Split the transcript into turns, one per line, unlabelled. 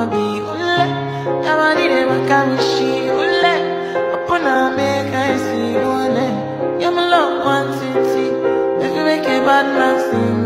obi ule amalire makamishi ule opona meka esi ule yamlo quantity if you make a bad man sing